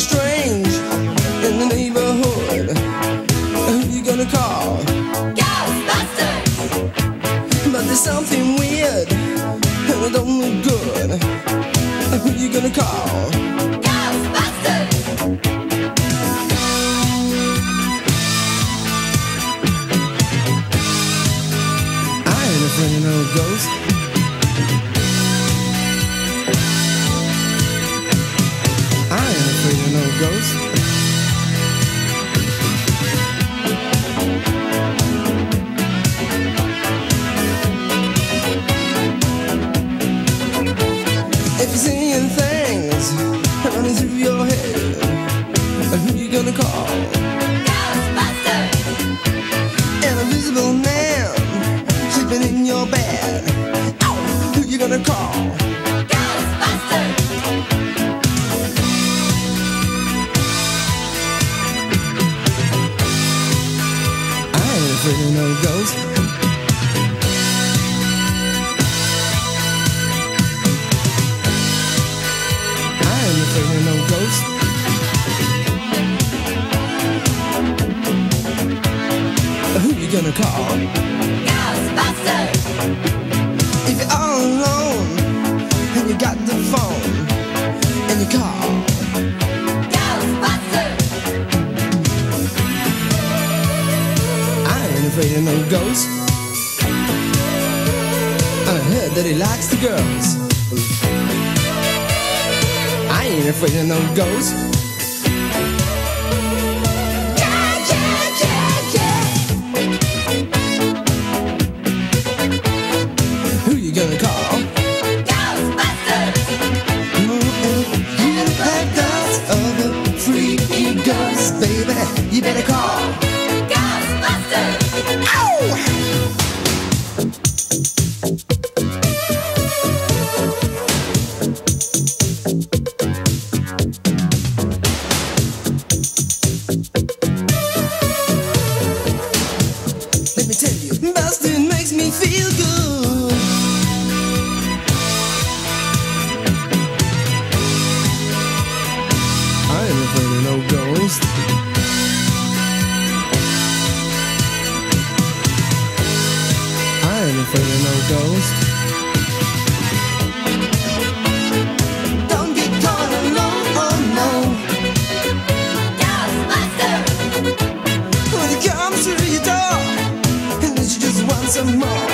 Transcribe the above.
strange in the neighborhood. Who you gonna call? Ghostbusters! But there's something weird and it don't look good. Who you gonna call? Ghostbusters! I ain't afraid of no ghost. Who you gonna call? Ghostbusters! An invisible man sleeping in your bed. Oh, who you gonna call? Ghostbusters! I ain't afraid of no ghost. You gonna call? Ghostbusters! If you're all alone and you got the phone and you call, Ghostbusters! I ain't afraid of no ghost. I heard that he likes the girls. I ain't afraid of no ghost. Him no Oh no. Just want some more,